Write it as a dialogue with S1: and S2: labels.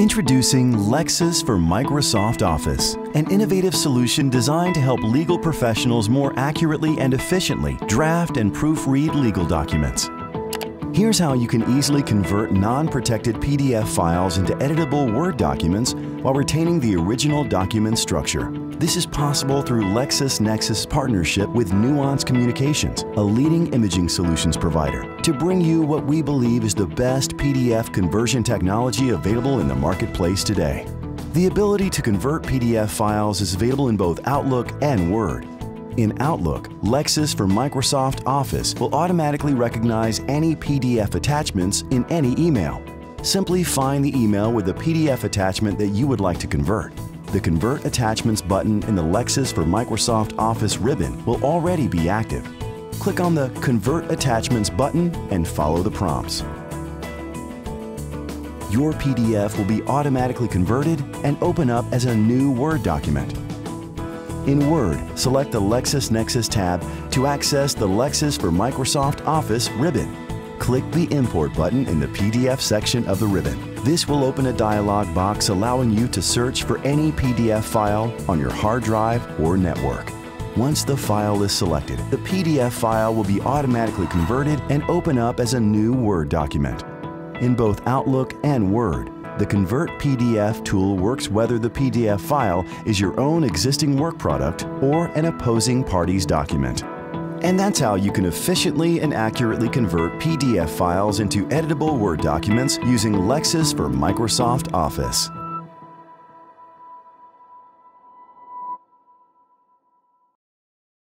S1: Introducing Lexis for Microsoft Office, an innovative solution designed to help legal professionals more accurately and efficiently draft and proofread legal documents. Here's how you can easily convert non-protected PDF files into editable Word documents while retaining the original document structure. This is possible through LexisNexis partnership with Nuance Communications, a leading imaging solutions provider, to bring you what we believe is the best PDF conversion technology available in the marketplace today. The ability to convert PDF files is available in both Outlook and Word. In Outlook, Lexis for Microsoft Office will automatically recognize any PDF attachments in any email. Simply find the email with the PDF attachment that you would like to convert. The Convert Attachments button in the Lexis for Microsoft Office ribbon will already be active. Click on the Convert Attachments button and follow the prompts. Your PDF will be automatically converted and open up as a new Word document. In Word, select the LexisNexis tab to access the Lexis for Microsoft Office ribbon. Click the Import button in the PDF section of the ribbon. This will open a dialog box allowing you to search for any PDF file on your hard drive or network. Once the file is selected, the PDF file will be automatically converted and open up as a new Word document. In both Outlook and Word, the Convert PDF tool works whether the PDF file is your own existing work product or an opposing party's document. And that's how you can efficiently and accurately convert PDF files into editable Word documents using Lexis for Microsoft Office.